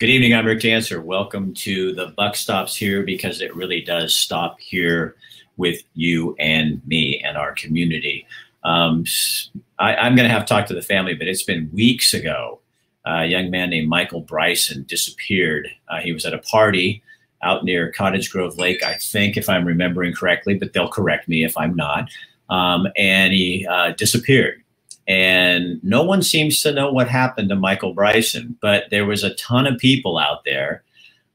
Good evening. I'm Rick Dancer. Welcome to the Buck Stops here because it really does stop here with you and me and our community. Um, I, am going to have to talk to the family, but it's been weeks ago. A young man named Michael Bryson disappeared. Uh, he was at a party out near Cottage Grove Lake, I think, if I'm remembering correctly, but they'll correct me if I'm not. Um, and he uh, disappeared and no one seems to know what happened to Michael Bryson, but there was a ton of people out there,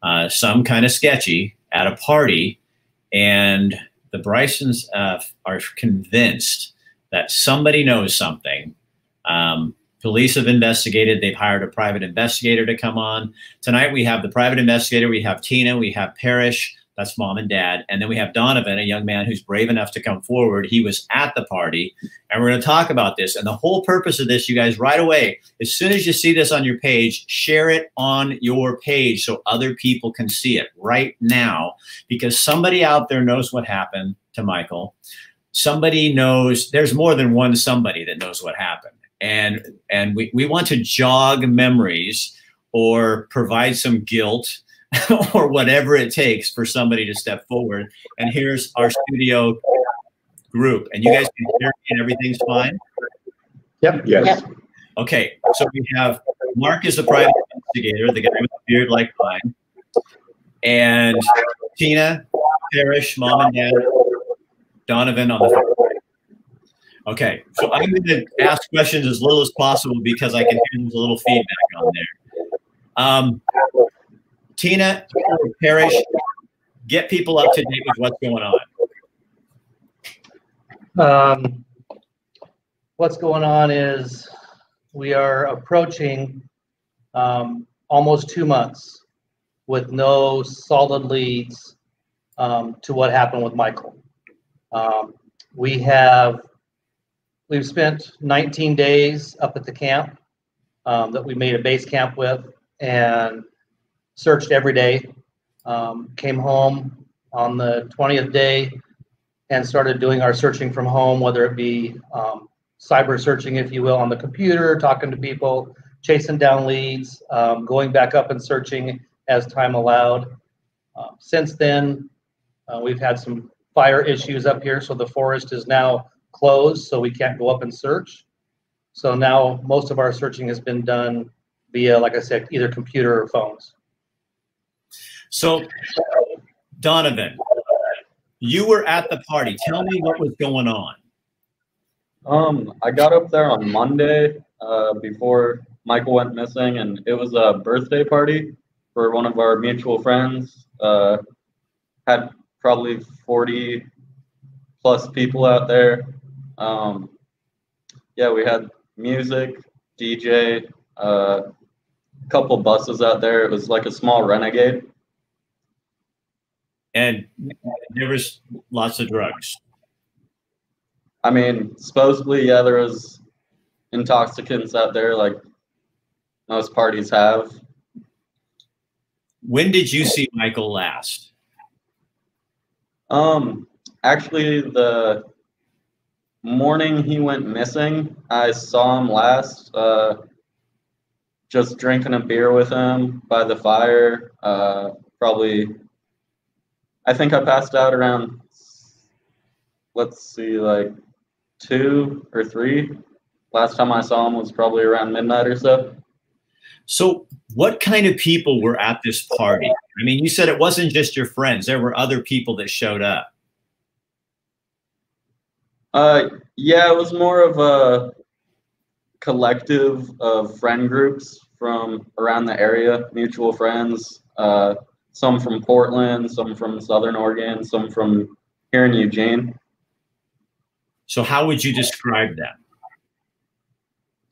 uh, some kind of sketchy, at a party, and the Brysons uh, are convinced that somebody knows something. Um, police have investigated. They've hired a private investigator to come on. Tonight we have the private investigator. We have Tina. We have Parrish. That's mom and dad. And then we have Donovan, a young man who's brave enough to come forward. He was at the party, and we're going to talk about this. And the whole purpose of this, you guys, right away, as soon as you see this on your page, share it on your page so other people can see it right now, because somebody out there knows what happened to Michael. Somebody knows there's more than one somebody that knows what happened. And and we, we want to jog memories or provide some guilt or whatever it takes for somebody to step forward. And here's our studio group. And you guys can hear me and everything's fine? Yep. Yes. Yep. Okay. So we have Mark is the private investigator, the guy with the beard like mine. And Tina, Parrish, mom and dad, Donovan on the phone. Okay, so I'm going to ask questions as little as possible because I can hear there's a little feedback on there. Um, Tina Parrish, get people up to date with what's going on. Um, what's going on is we are approaching um, almost two months with no solid leads um, to what happened with Michael. Um, we have we've spent 19 days up at the camp um, that we made a base camp with, and searched every day. Um, came home on the 20th day and started doing our searching from home, whether it be um, cyber searching, if you will, on the computer, talking to people, chasing down leads, um, going back up and searching as time allowed. Um, since then, uh, we've had some fire issues up here, so the forest is now closed, so we can't go up and search. So now most of our searching has been done via, like I said, either computer or phones. So, Donovan, you were at the party. Tell me what was going on. Um, I got up there on Monday uh, before Michael went missing, and it was a birthday party for one of our mutual friends. Uh, had probably 40 plus people out there. Um, yeah, we had music, DJ, uh, a couple buses out there. It was like a small renegade and there was lots of drugs. I mean, supposedly, yeah, there was intoxicants out there, like most parties have. When did you see Michael last? Um, actually, the morning he went missing, I saw him last. Uh, just drinking a beer with him by the fire. Uh, probably I think I passed out around, let's see, like two or three. Last time I saw him was probably around midnight or so. So, what kind of people were at this party? I mean, you said it wasn't just your friends, there were other people that showed up. Uh, yeah, it was more of a collective of friend groups from around the area, mutual friends. Uh, some from Portland, some from Southern Oregon, some from here in Eugene. So, how would you describe them?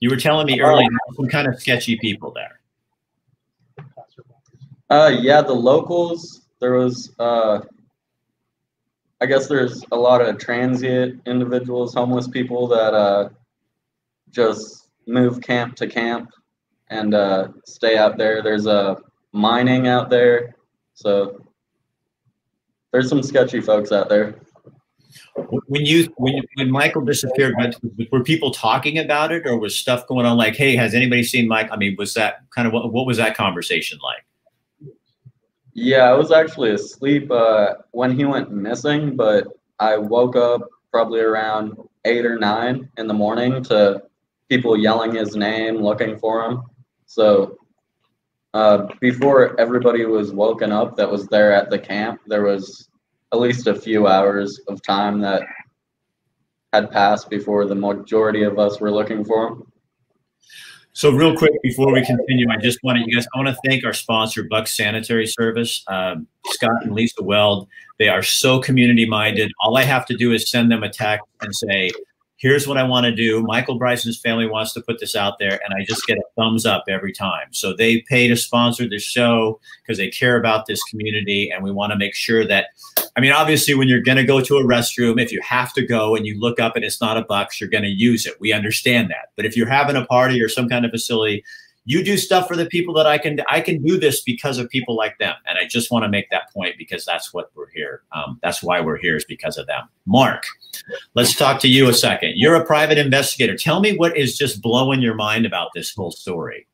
You were telling me earlier some kind of sketchy people there. Uh, yeah, the locals. There was, uh, I guess, there's a lot of transient individuals, homeless people that uh, just move camp to camp and uh, stay out there. There's a uh, mining out there. So there's some sketchy folks out there. When you when when Michael disappeared, were people talking about it, or was stuff going on? Like, hey, has anybody seen Mike? I mean, was that kind of what what was that conversation like? Yeah, I was actually asleep uh, when he went missing, but I woke up probably around eight or nine in the morning to people yelling his name, looking for him. So uh, before everybody was woken up that was there at the camp, there was at least a few hours of time that had passed before the majority of us were looking for him. So real quick before we continue, I just wanted you guys, I want to thank our sponsor, Buck Sanitary Service, um, Scott and Lisa Weld. They are so community minded. All I have to do is send them a text and say, here's what I want to do. Michael Bryson's family wants to put this out there, and I just get a thumbs up every time. So they pay to sponsor the show because they care about this community, and we want to make sure that. I mean, obviously, when you're going to go to a restroom, if you have to go and you look up and it's not a bucks, you're going to use it. We understand that. But if you're having a party or some kind of facility, you do stuff for the people that I can I can do this because of people like them, and I just want to make that point because that's what we're here. Um, that's why we're here is because of them. Mark, let's talk to you a second. You're a private investigator. Tell me what is just blowing your mind about this whole story.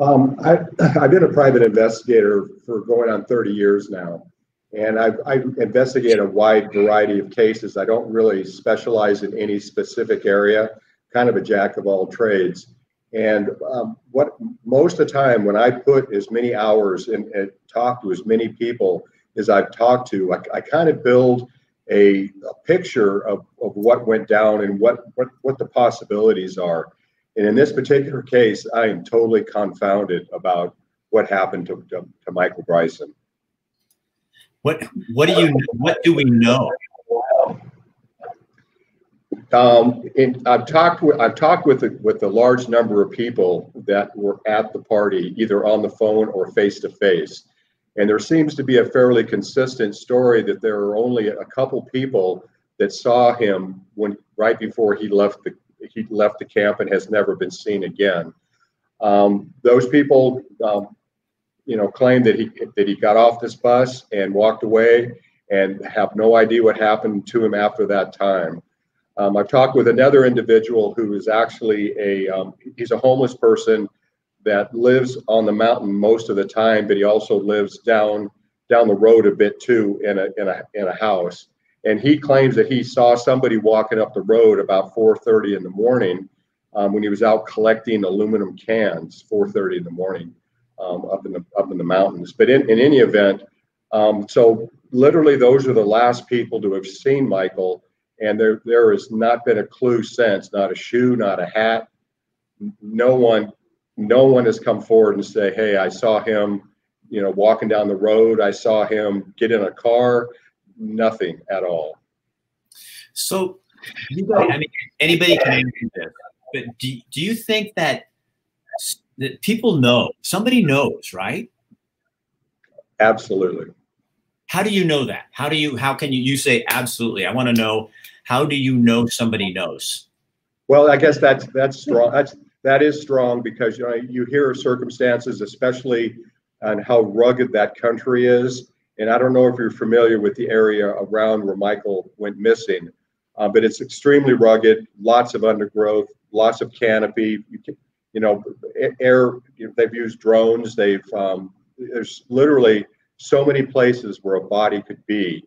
Um, I, I've been a private investigator for going on 30 years now, and I've, I investigate a wide variety of cases. I don't really specialize in any specific area, kind of a jack of all trades. And um, what most of the time when I put as many hours and, talk to as many people as I've talked to, I, I kind of build a, a, picture of, of what went down and what, what, what the possibilities are. And in this particular case, I am totally confounded about what happened to, to, to Michael Bryson. What what do you what do we know? Um, I've talked with I've talked with a, with a large number of people that were at the party, either on the phone or face to face, and there seems to be a fairly consistent story that there are only a couple people that saw him when right before he left the he left the camp and has never been seen again. Um, those people, um, you know, claim that he that he got off this bus and walked away and have no idea what happened to him after that time. Um, I've talked with another individual who is actually a um, he's a homeless person that lives on the mountain most of the time, but he also lives down down the road a bit too in a in a in a house. And he claims that he saw somebody walking up the road about 4:30 in the morning um, when he was out collecting aluminum cans 4:30 in the morning um, up in the up in the mountains. But in, in any event, um, so literally those are the last people to have seen Michael and there there has not been a clue since not a shoe not a hat. No one no one has come forward and say hey i saw him you know walking down the road. I saw him get in a car. Nothing at all. So you guys, i mean anybody can answer this but do, do you think that that people know somebody knows right? Absolutely. How do you know that? How do you how can you you say absolutely i want to know how do you know somebody knows? Well, I guess that's that's strong. That's that is strong because you know you hear circumstances, especially on how rugged that country is. And I don't know if you're familiar with the area around where Michael went missing, uh, but it's extremely rugged. Lots of undergrowth, lots of canopy. You, can, you know, air. You know, they've used drones. They've um, there's literally so many places where a body could be.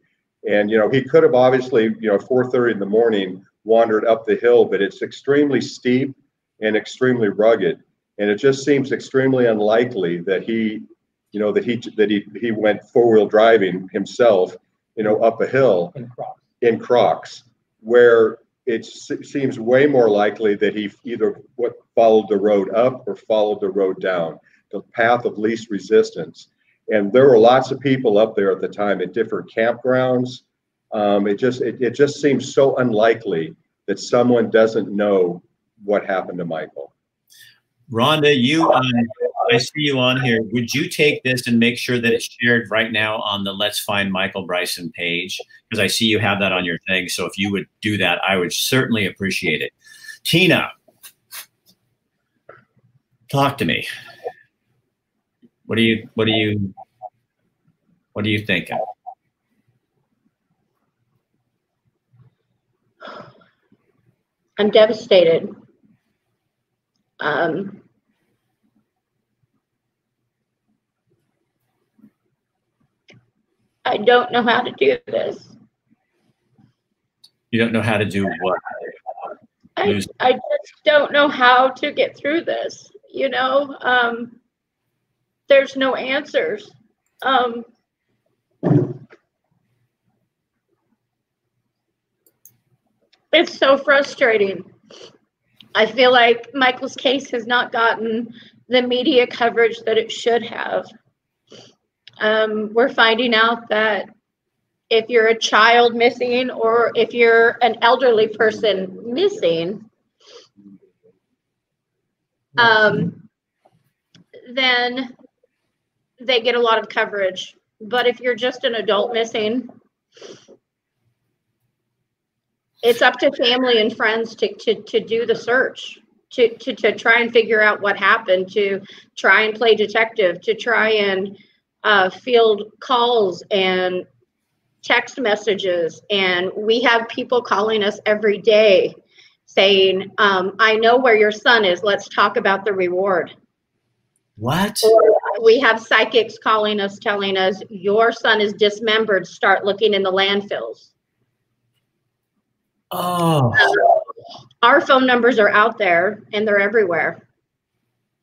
And you know, he could have obviously, you know, 4:30 in the morning wandered up the hill, but it's extremely steep and extremely rugged, and it just seems extremely unlikely that he, you know, that he that he he went four-wheel driving himself, you know, up a hill in Crocs, in Crocs where it seems way more likely that he either what followed the road up or followed the road down, the path of least resistance and there were lots of people up there at the time at different campgrounds. Um, it just it, it just seems so unlikely that someone doesn't know what happened to Michael. Rhonda, you um, I see you on here. Would you take this and make sure that it's shared right now on the Let's Find Michael Bryson page? Because I see you have that on your thing. So if you would do that, I would certainly appreciate it. Tina, talk to me. What do you what do you what are you thinking? I'm devastated. Um, I don't know how to do this. You don't know how to do what? I, I just don't know how to get through this. You know, um, there's no answers. Um, it's so frustrating. I feel like Michael's case has not gotten the media coverage that it should have. Um, we're finding out that if you're a child missing or if you're an elderly person missing, um, then they get a lot of coverage. But if you're just an adult missing, it's up to family and friends to, to, to do the search, to, to, to try and figure out what happened, to try and play detective, to try and uh, field calls and text messages. And we have people calling us every day saying, um, I know where your son is. Let's talk about the reward. What? We have psychics calling us, telling us, your son is dismembered. Start looking in the landfills. Oh, Our phone numbers are out there and they're everywhere.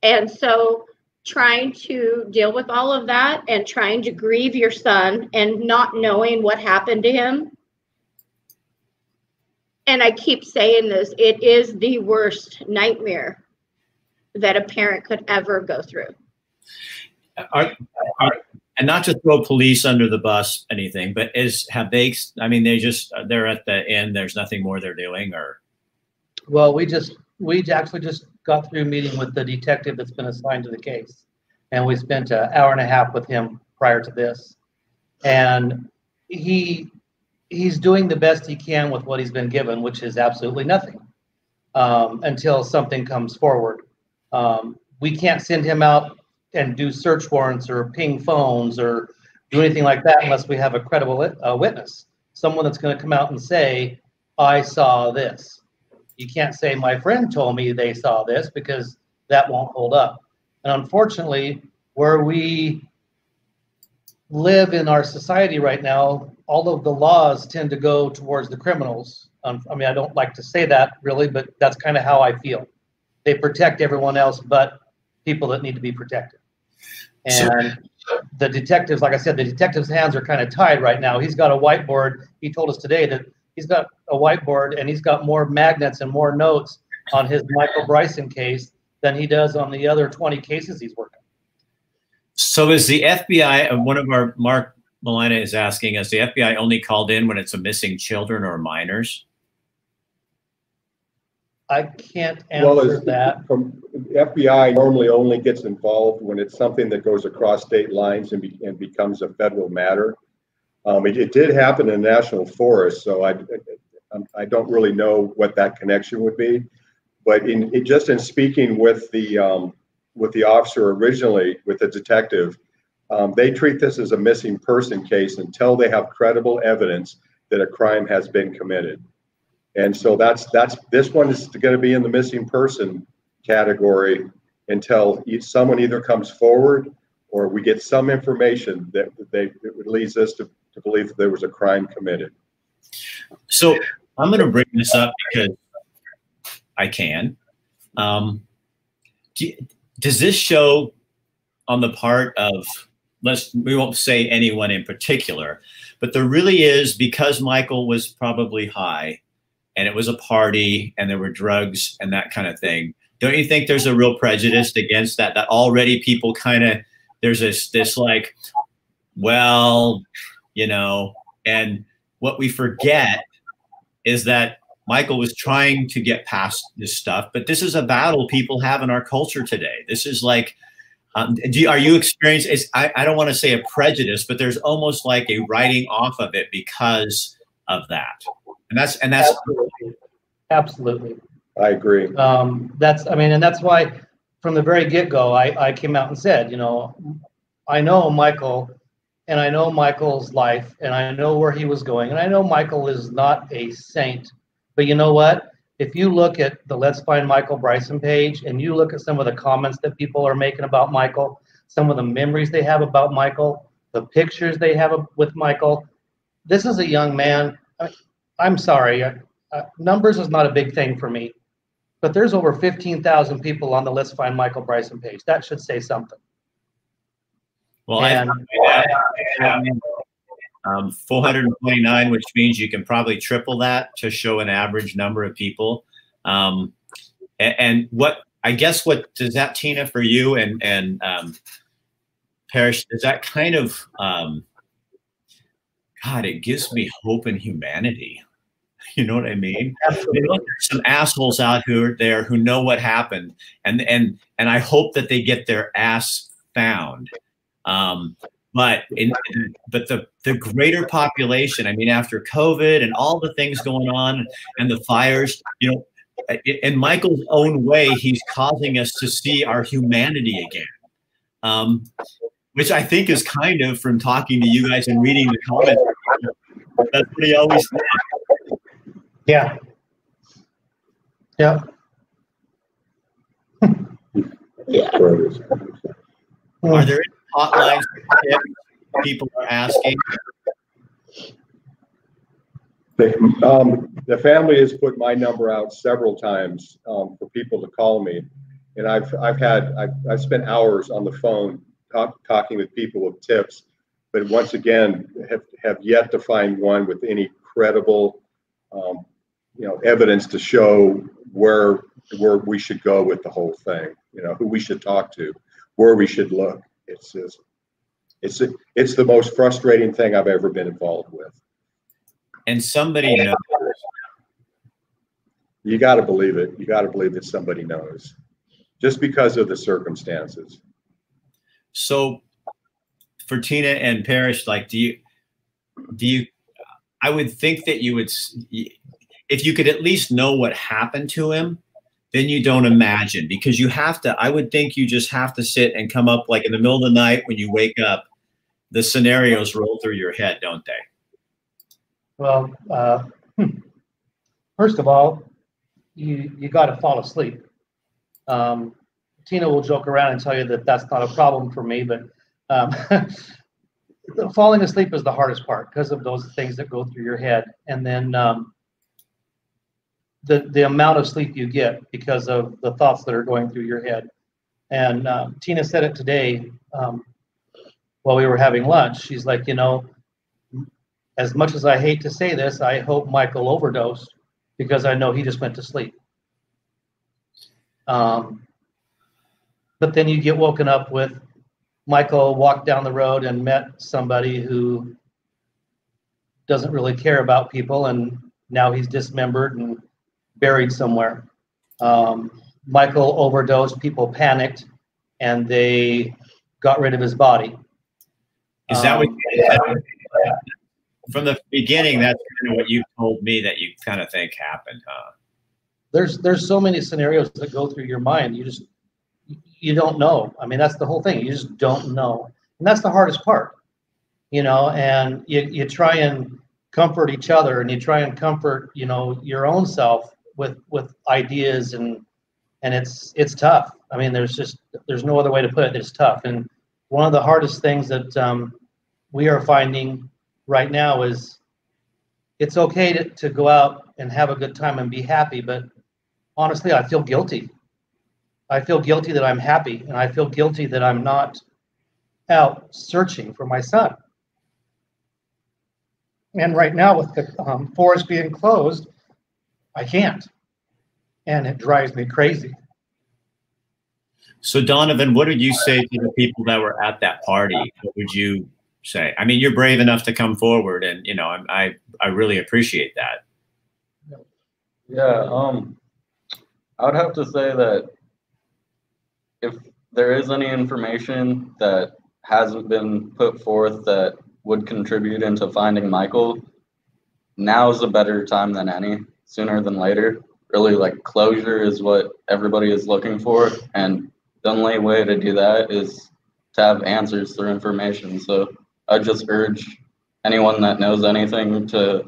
And so trying to deal with all of that and trying to grieve your son and not knowing what happened to him. And I keep saying this, it is the worst nightmare that a parent could ever go through. Are, are, and not to throw police under the bus, anything, but is have they? I mean, they just they're at the end. There's nothing more they're doing, or Well, we just, we actually just got through meeting with the detective that's been assigned to the case. And we spent an hour and a half with him prior to this. And he, he's doing the best he can with what he's been given, which is absolutely nothing. Um, until something comes forward. Um, we can't send him out and do search warrants or ping phones or do anything like that unless we have a credible uh, witness. Someone that's gonna come out and say, I saw this you can't say my friend told me they saw this because that won't hold up. And unfortunately, where we live in our society right now, all of the laws tend to go towards the criminals. Um, I mean, I don't like to say that really, but that's kind of how I feel. They protect everyone else but people that need to be protected. And the detectives, like I said, the detective's hands are kind of tied right now. He's got a whiteboard. He told us today that he's got a whiteboard and he's got more magnets and more notes on his Michael Bryson case than he does on the other 20 cases he's working. so is the FBI? One of our Mark Molina is asking us. The FBI only called in when it's a missing children or minors. I can't Well, answer it's- that. From FBI normally only gets involved when it's something that goes across state lines and, be, and becomes a federal matter. Um, it, it did happen in national forest, so I, I, I don't really know what that connection would be. But in, it, just in speaking with the, um, with the officer originally, with the detective, um, they treat this as a missing person case until they have credible evidence that a crime has been committed. And so that's, that's, this one is gonna be in the missing person category until someone either comes forward or we get some information that they, that leads us to, to believe that there was a crime committed. So I'm going to bring this up because I can. Um, do does this show on the part of let's we won't say anyone in particular, but there really is because Michael was probably high, and it was a party, and there were drugs and that kind of thing. Don't you think there's a real prejudice against that? That already people kind of there's this this like, well, you know, and what we forget is that Michael was trying to get past this stuff, but this is a battle people have in our culture today. This is like, um, do you, are you experiencing? I, I don't want to say a prejudice, but there's almost like a writing off of it because of that, and that's and that's Absolutely. Absolutely. I agree. Um, that's, I mean, and that's why from the very get-go, I, I came out and said, you know, I know Michael and I know Michael's life and I know where he was going and I know Michael is not a saint, but you know what? if you look at the Let's Find Michael Bryson page and you look at some of the comments that people are making about Michael, some of the memories they have about Michael, the pictures they have with Michael, this is a young man. I, am sorry, uh, numbers is not a big thing for me, but there's over 15,000 people on the Let's Find Michael Bryson page. That should say something. Well, and, I, um, 429, which means you can probably triple that to show an average number of people. Um, and, and, what I guess what does that Tina for you and and um, Parrish does that kind of um, God? It gives me hope in humanity. You know what I mean? Absolutely. some assholes out who there who know what happened, and and and I hope that they get their ass found. Um, but in, but the the greater population, I mean, after COVID and all the things going on and the fires, you know, in Michael's own way, he's causing us to see our humanity again. Um, which I think is kind of from talking to you guys and reading the comments. That's what he always said. Yeah. Yeah. yeah. Are there hotlines people are asking? The, um, the family has put my number out several times um, for people to call me, and I've I've had I've, I've spent hours on the phone talk, talking with people with tips, but once again have have yet to find one with any credible, um, you know, evidence to show where where we should go with the whole thing. You know, who we should talk to, where we should look. It's just, it's it's the most frustrating thing I've ever been involved with. And somebody knows. You got to believe it. You got to believe that somebody knows, just because of the circumstances. So, for Tina and Parrish, like, do you do you? I would think that you would, if you could at least know what happened to him, then you don't imagine because you have to i would think you just have to sit and come up like in the middle of the night when you wake up the scenarios roll through your head don't they? Well uh, first of all you you got to fall asleep. Um, tina will joke around and tell you that that's not a problem for me but um, falling asleep is the hardest part because of those things that go through your head. And then um, the, the amount of sleep you get because of the thoughts that are going through your head. And um, Tina said it today um, while we were having lunch. She's like, you know, as much as I hate to say this, I hope Michael overdosed because I know he just went to sleep. Um, but then you get woken up with Michael walked down the road and met somebody who doesn't really care about people, and now he's dismembered and buried somewhere. Um, Michael overdosed, people panicked, and they got rid of his body. Is that what um, from the beginning? That's kind of what you told me that you kind of think happened, huh? There's there's so many scenarios that go through your mind. You just you don't know. I mean, that's the whole thing. You just don't know, and that's the hardest part. You know, and you you try and comfort each other, and you try and comfort you know your own self with with ideas and and it's it's tough. I mean, there's just there's no other way to put it. It's tough, and one of the hardest things that um, we are finding right now is it's okay to, to go out and have a good time and be happy, but honestly, I feel guilty. I feel guilty that I'm happy, and I feel guilty that I'm not out searching for my son. And right now, with the um, forest being closed, I can't. And it drives me crazy. So Donovan, what did you say to the people that were at that party? What would you say? I mean, you're brave enough to come forward, and you know, I I, I really appreciate that. Yeah, um, I would have to say that if there is any information that hasn't been put forth that would contribute into finding Michael, now is a better time than any sooner than later. Really, like closure is what everybody is looking for, and the only way to do that is to have answers through information. So I just urge anyone that knows anything to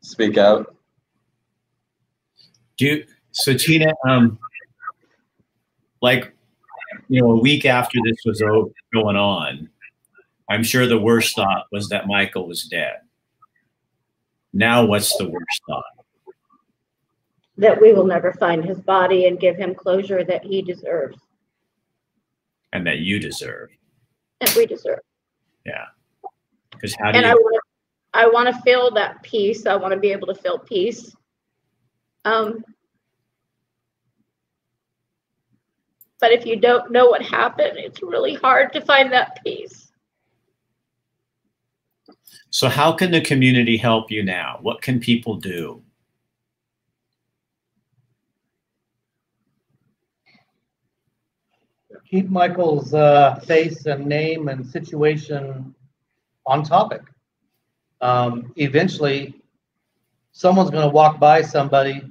speak out. Do so, Tina. Um, like, you know, a week after this was going on, I'm sure the worst thought was that Michael was dead. Now, what's the worst thought? That we will never find his body and give him closure that he deserves. And that you deserve. And we deserve. Yeah. Because how do and you? I want, I want to feel that peace. I want to be able to feel peace. Um, but if you don't know what happened, it's really hard to find that peace. So, how can the community help you now? What can people do? Keep Michael's uh, face and name and situation on topic. Um, eventually, someone's going to walk by somebody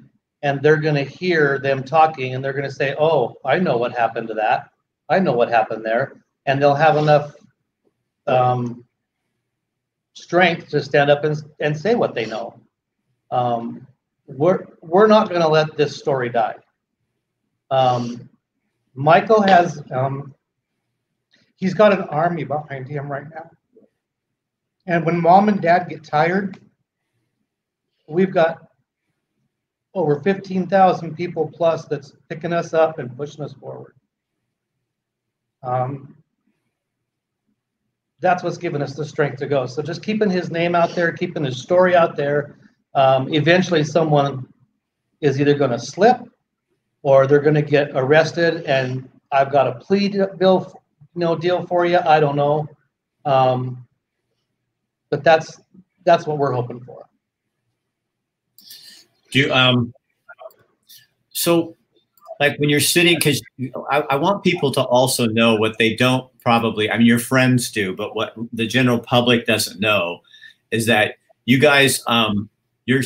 and they're going to hear them talking and they're going to say, Oh, I know what happened to that. I know what happened there. And they'll have enough um, strength to stand up and, and say what they know. Um, we're, we're not going to let this story die. Um, Michael has, um, he's got an army behind him right now. And when mom and dad get tired, we've got over 15,000 people plus that's picking us up and pushing us forward. Um, that's what's given us the strength to go. So just keeping his name out there, keeping his story out there. Um, eventually, someone is either going to slip or they're going to get arrested. And I've got a plea bill, no deal for you. I don't know, um, but that's that's what we're hoping for. Do you, um. So, like when you're sitting, because I, I want people to also know what they don't probably. I mean, your friends do, but what the general public doesn't know is that you guys, um, you're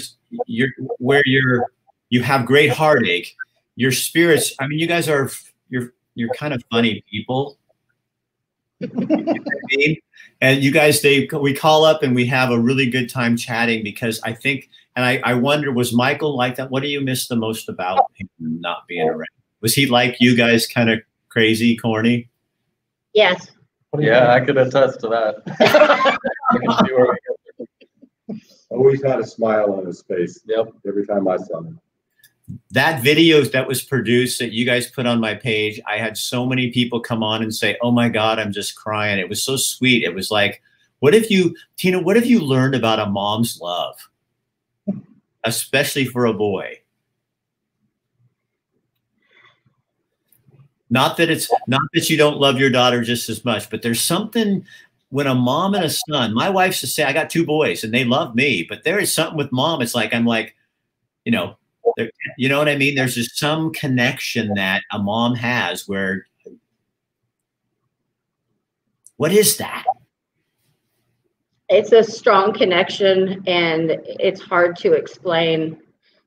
you're where you're you have great heartache. Your spirits. I mean, you guys are you're you're kind of funny people. you know I mean? And you guys, they we call up and we have a really good time chatting because I think, and I, I wonder, was Michael like that? What do you miss the most about him not being around? Was he like you guys, kind of crazy, corny? Yes. Yeah, I could attest to that. I can see where I Always had a smile on his face. Yep. Every time I saw him. That video that was produced that you guys put on my page, I had so many people come on and say, "Oh my God, I'm just crying." It was so sweet. It was like, "What if you, Tina? What have you learned about a mom's love, especially for a boy?" Not that it's not that you don't love your daughter just as much, but there's something when a mom and a son. My wife used to say, "I got two boys and they love me," but there is something with mom. It's like I'm like, you know, there, you know what I mean? There's just some connection that a mom has where, what is that? It's a strong connection and it's hard to explain.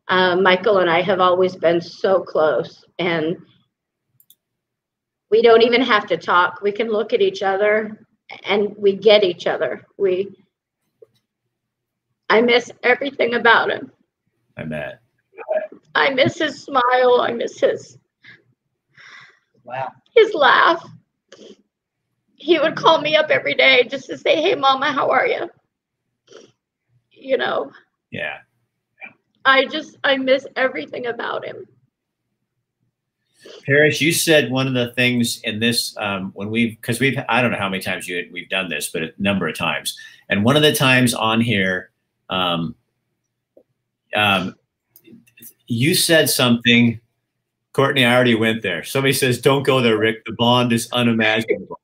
Um, Michael and I have always been so close and we don't even have to talk. We can look at each other and we get each other. We, I miss everything about him. I bet. I miss his smile. I miss his Wow. his laugh. He would call me up every day just to say, "Hey, Mama, how are you?" You know, Yeah. I just I miss everything about him. Parrish, you said one of the things in this um, when we've because we've I don't know how many times you we've done this, but a number of times. And one of the times on here, um, um, you said something. Courtney, I already went there. Somebody says, "Don't go there, Rick. The bond is unimaginable."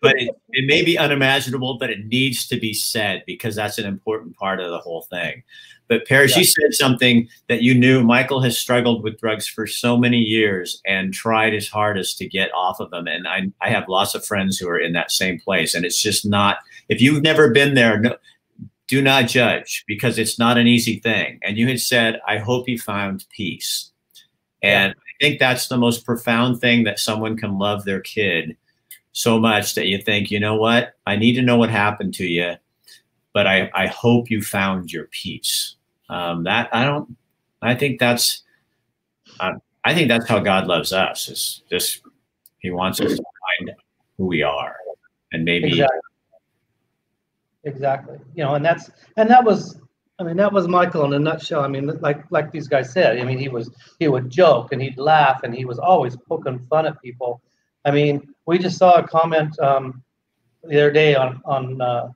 but it, it may be unimaginable, but it needs to be said because that's an important part of the whole thing. But Parrish, Yeah. you said something that you knew Michael has struggled with drugs for so many years and tried his hardest to get off of them. And I, I have lots of friends who are in that same place. And it's just not, if you've never been there, no, do not judge because it's not an easy thing. And you had said, I hope he found peace. And I think that's the most profound thing that someone can love their kid so much that you think, you know what, I need to know what happened to you, but I, I hope you found your peace. Um, that I don't, I think that's uh, I think that's how God loves us. Is just He wants us to find who we are, and maybe Exactly. Exactly. You know, and that's and that was I mean that was Michael in a nutshell. I mean like like these guys said, I mean he was he would joke and he'd laugh and he was always poking fun at people. I mean, we just saw a comment um, the other day on on uh,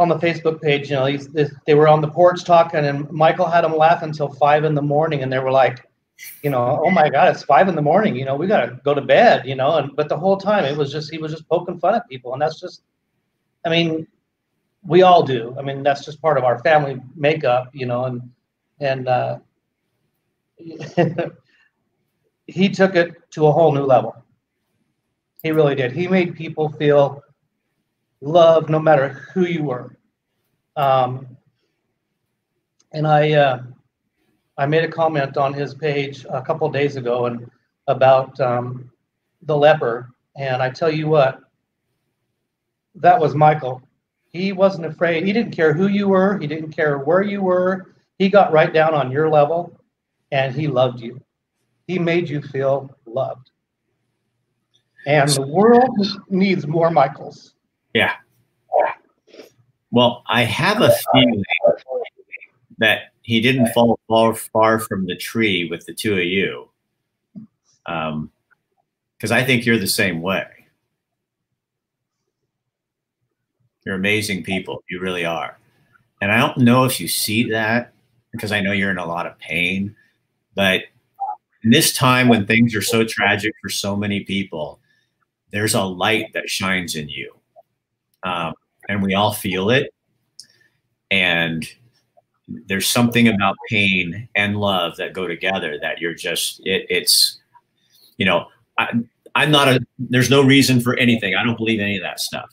on the Facebook page, you know, he's, they were on the porch talking and Michael had them laugh until five in the morning and they were like, you know, oh my God, it's five in the morning, you know, we got to go to bed, you know, and, but the whole time it was just, he was just poking fun at people. And that's just, I mean, we all do. I mean, that's just part of our family makeup, you know, and, and, uh, he took it to a whole new level. He really did. He made people feel love no matter who you were. Um, and I, uh, I made a comment on his page a couple days ago and about um, the leper. And I tell you what, that was Michael. He wasn't afraid. He didn't care who you were. He didn't care where you were. He got right down on your level and he loved you. He made you feel loved. And the world needs more Michaels. Yeah. Well, I have a feeling that he didn't fall far, far from the tree with the two of you. Um, because I think you're the same way. You're amazing people. You really are. And I don't know if you see that because I know you're in a lot of pain, but in this time when things are so tragic for so many people, there's a light that shines in you um, and we all feel it. And there's something about pain and love that go together that you're just it, it's you know I, i'm not a there's no reason for anything i don't believe any of that stuff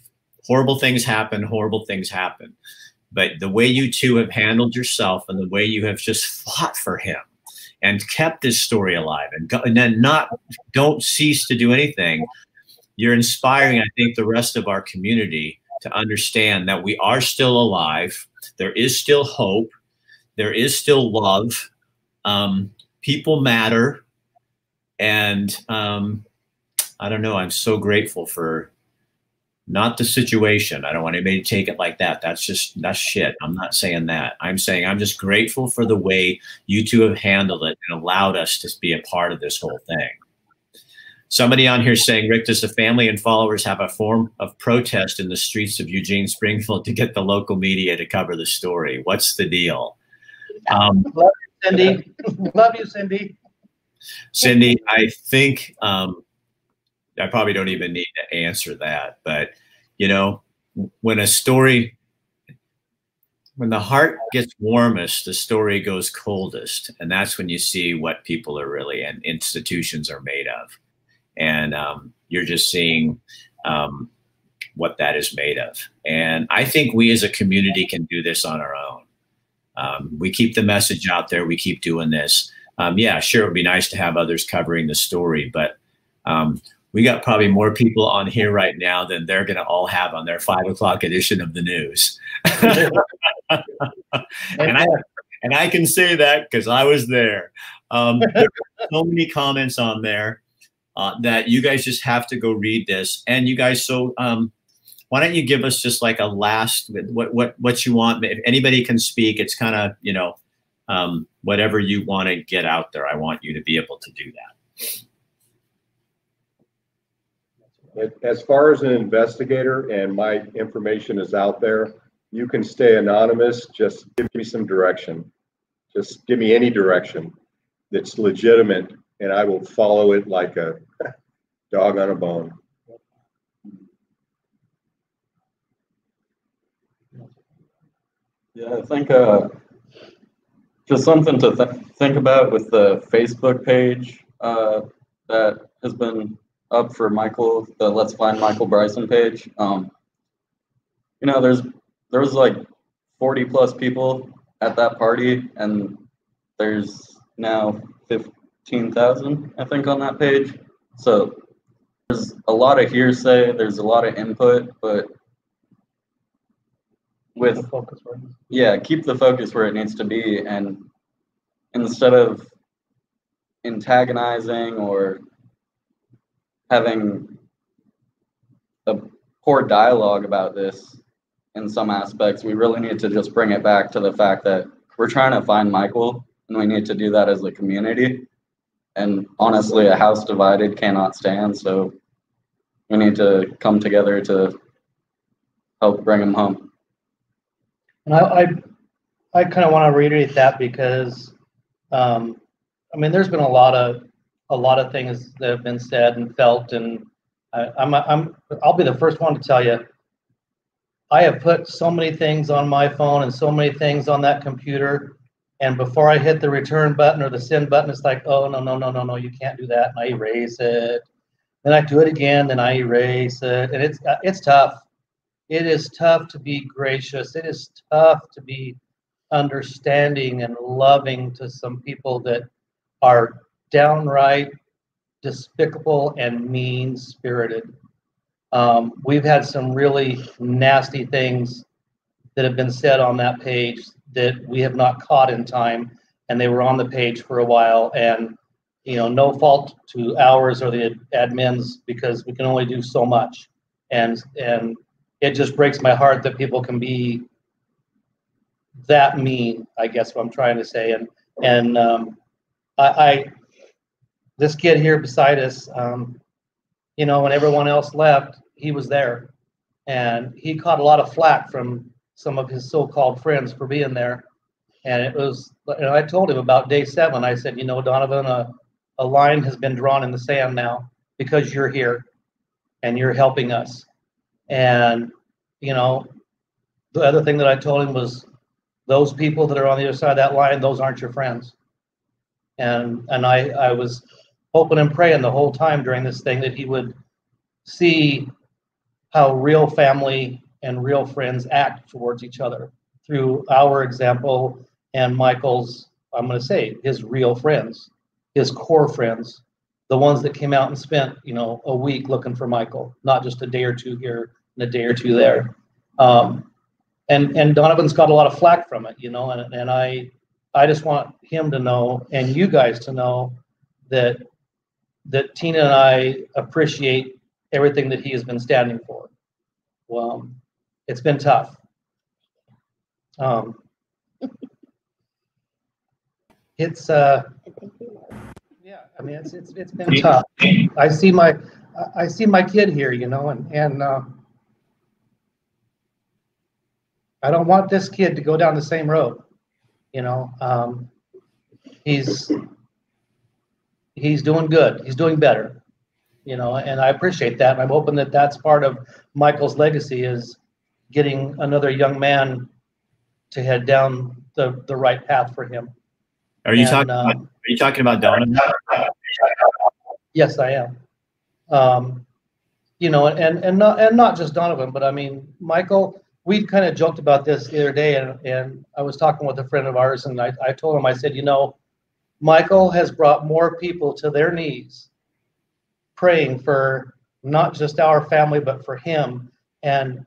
horrible things happen horrible things happen but the way you two have handled yourself and the way you have just fought for him and kept this story alive and, and then not don't cease to do anything you're inspiring, I think, the rest of our community to understand that we are still alive. There is still hope. There is still love. Um, people matter. And um, I don't know. I'm so grateful for not the situation. I don't want anybody to take it like that. That's just, that's shit. I'm not saying that. I'm saying I'm just grateful for the way you two have handled it and allowed us to be a part of this whole thing. Somebody on here saying, Rick, does the family and followers have a form of protest in the streets of Eugene Springfield to get the local media to cover the story? What's the deal? Um, Love you, Cindy. Love you, Cindy. Cindy, I think um, I probably don't even need to answer that, but you know, when a story, when the heart gets warmest, the story goes coldest, and that's when you see what people are really and institutions are made of and um, you're just seeing um, what that is made of. And I think we as a community can do this on our own. Um, we keep the message out there. We keep doing this. Um, yeah, sure, it would be nice to have others covering the story, but um, we got probably more people on here right now than they're going to all have on their five o'clock edition of the news. and I and I can say that because I was there. Um, there so many comments on there uh, that you guys just have to go read this. And you guys, so um, why don't you give us just like a last what what what you want? If anybody can speak, it's kind of you know um, whatever you want to get out there. I want you to be able to do that. As far as an investigator and my information is out there, you can stay anonymous. Just give me some direction. Just give me any direction that's legitimate and I will follow it like a dog on a bone. Yeah, I think uh, just something to th think about with the Facebook page uh, that has been up for Michael, the Let's Find Michael Bryson page. Um, you know, there's there was like 40 plus people at that party, and there's now 50, 15,000, I think, on that page. So there's a lot of hearsay, there's a lot of input, but with yeah, keep the focus where it needs to be, and instead of antagonizing or having a poor dialogue about this in some aspects. We really need to just bring it back to the fact that we're trying to find Michael and we need to do that as a community. And honestly, a house divided cannot stand. So we need to come together to help bring him home. And I, I, I kind of want to reiterate that because, um, I mean, there's been a lot of, a lot of things that have been said and felt, and I, I'm, I'm, I'll be the first one to tell you, I have put so many things on my phone and so many things on that computer. And before I hit the return button or the send button, it's like, oh, no, no, no, no, no, you can't do that. And I erase it. Then I do it again, then I erase it. And it's, uh, it's tough. It is tough to be gracious. It is tough to be understanding and loving to some people that are downright despicable and mean spirited. Um, we've had some really nasty things that have been said on that page that we have not caught in time, and they were on the page for a while. And you know, no fault to ours or the admins because we can only do so much. And and it just breaks my heart that people can be that mean. I guess what I'm trying to say. And and um, I, I this kid here beside us, um, you know, when everyone else left, he was there. And he caught a lot of flack from some of his so-called friends for being there. And it was, and I told him about day seven. I said, you know, Donovan, a, a line has been drawn in the sand now because you're here and you're helping us. And, you know, the other thing that I told him was those people that are on the other side of that line, those aren't your friends. And, and I, I was hoping and praying the whole time during this thing that he would see how real family and real friends act towards each other through our example and Michael's, I'm going to say, his real friends, his core friends, the ones that came out and spent, you know, a week looking for Michael, not just a day or two here and a day or two there. Um, and and Donovan's got a lot of flack from it, you know, and, and I I just want him to know and you guys to know that that Tina and I appreciate everything that he has been standing for. Well, it's been tough. Um, it's uh, yeah. I mean, it's it's it's been tough. I see my I see my kid here, you know, and and uh, I don't want this kid to go down the same road. You know, um, he's he's doing good. He's doing better you know, and I appreciate that. And I'm hoping that that's part of Michael's legacy is getting another young man to head down the, the right path for him. Are you and, talking? Uh, about, are you talking about Donovan? Yes, I am. Um, you know, and and not and not just Donovan, but I mean Michael. We kind of joked about this the other day, and, and I was talking with a friend of ours, and I, I told him, I said, you know, Michael has brought more people to their knees praying for not just our family, but for him and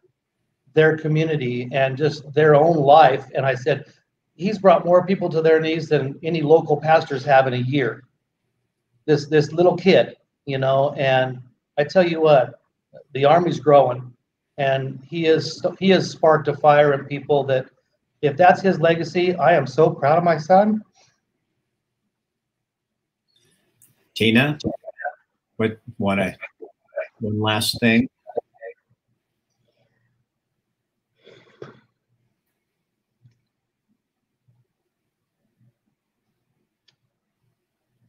their community and just their own life. And I said, he's brought more people to their knees than any local pastors have in a year. This this little kid, you know, and I tell you what, the army's growing, and he is he has sparked a fire in people that, if that's his legacy, I am so proud of my son. Tina what want to one last thing?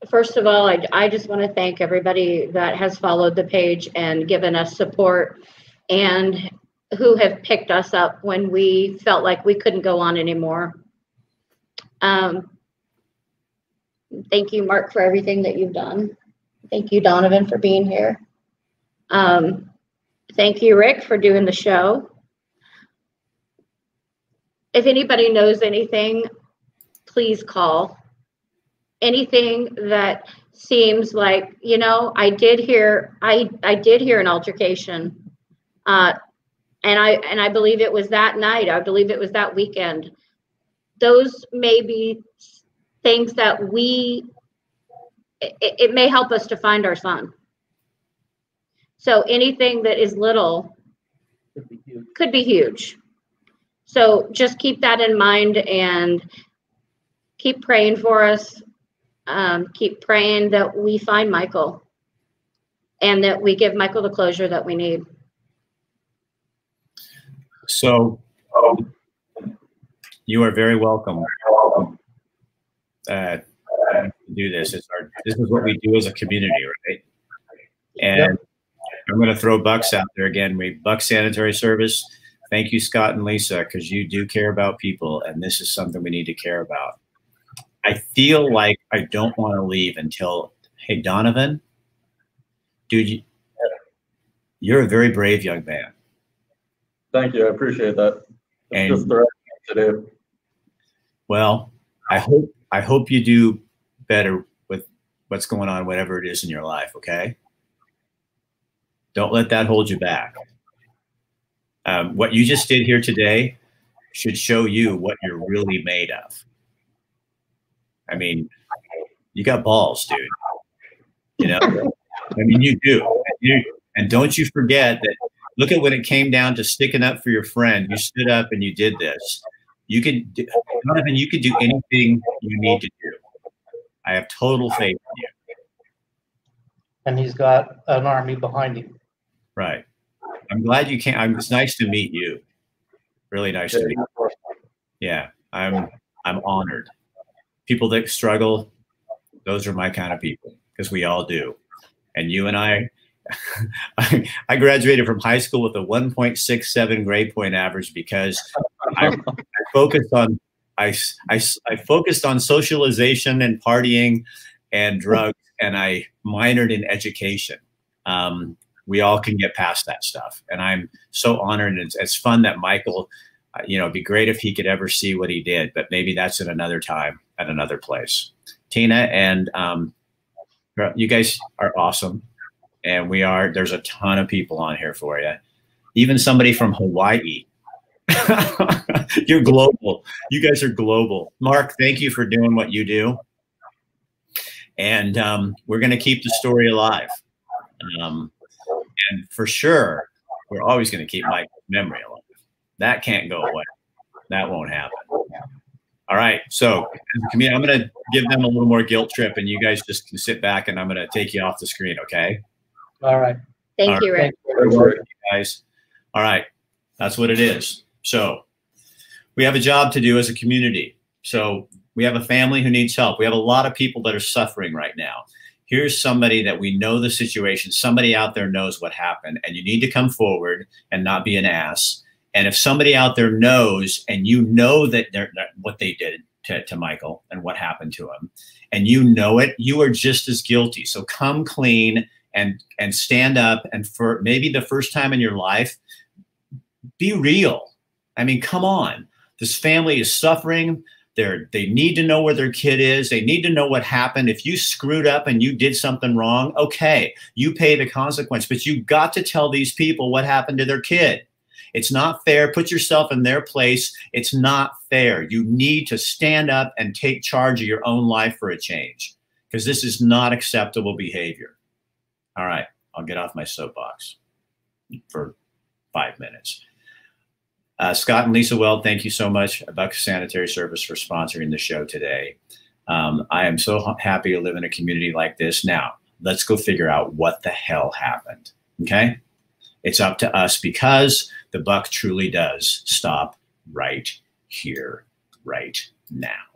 First of all, I, I just want to thank everybody that has followed the page and given us support and who have picked us up when we felt like we couldn't go on anymore. Um, thank you, Mark, for everything that you've done. Thank you, Donovan, for being here. Um, thank you, Rick, for doing the show. If anybody knows anything, please call. Anything that seems like, you know, I did hear, I, I did hear an altercation. Uh, and I, and I believe it was that night. I believe it was that weekend. Those may be things that we it, it may help us to find our son. So anything that is little Could be huge. could be huge. So just keep that in mind and keep praying for us. Um, keep praying that we find Michael and that we give Michael the closure that we need. So you are very welcome uh, to do this. It's our, this is what we do as a community, right? And I'm going to throw Bucks out there again. We Buck Sanitary Service. Thank you, Scott and Lisa, because you do care about people, and this is something we need to care about. I feel like I don't want to leave until, hey, Donovan, dude, you, you're a very brave young man. Thank you. I appreciate that. It's And- just the right thing to do. Well, I hope I hope you do better with what's going on, whatever it is in your life. Okay. Don't let that hold you back. Um, what you just did here today should show you what you're really made of. I mean, you got balls, dude. You know, I mean, you do. You, and don't you forget that. Look at when it came down to sticking up for your friend. You stood up and you did this. You could, do- Donovan, you could do anything you need to do. I have total faith in you. And he's got an army behind him. Right. I'm glad you came. I'm, it's nice to meet you. Really nice to meet you. Yeah, I'm I'm honored. People that struggle, those are my kind of people because we all do. And you and I, I, I graduated from high school with a 1.67 grade point average because I, I focused on I, I I focused on socialization and partying and drugs, and I minored in education. Um, we all can get past that stuff, and I'm so honored. And it's, it's fun that Michael uh, you know, it'd be great if he could ever see what he did, but maybe that's at another time, at another place. Tina and um, you guys are awesome, and we are. There's a ton of people on here for you, even somebody from Hawaii. You're global. You guys are global. Mark, thank you for doing what you do, and um, we're going to keep the story alive. Um, and for sure, we're always going to keep Mike's memory alive. That can't go away. That won't happen. All right. So, community, I'm going to give them a little more guilt trip, and you guys just can sit back, and I'm going to take you off the screen. Okay, All right. Thank All you, Rick. Thank you. guys. All right. That's what it is. So, we have a job to do as a community. So, we have a family who needs help. We have a lot of people that are suffering right now. Here's somebody that we know the situation. Somebody out there knows what happened, and you need to come forward and not be an ass. And if somebody out there knows, and you know that they're that what they did to, to Michael and what happened to him, and you know it, you are just as guilty. So come clean and and stand up. And for maybe the first time in your life, be real. I mean, come on. This family is suffering. They're, they need to know where their kid is. They need to know what happened. If you screwed up and you did something wrong, okay, you pay the consequence. But you've got to tell these people what happened to their kid. It's not fair. Put yourself in their place. It's not fair. You need to stand up and take charge of your own life for a change because this is not acceptable behavior. All right, I'll get off my soapbox for five minutes. Uh, Scott and Lisa Weld, thank you so much, Buck Sanitary Service, for sponsoring the show today. Um, I am so happy to live in a community like this. Now, let's go figure out what the hell happened. Okay? It's up to us because the buck truly does stop right here, right now.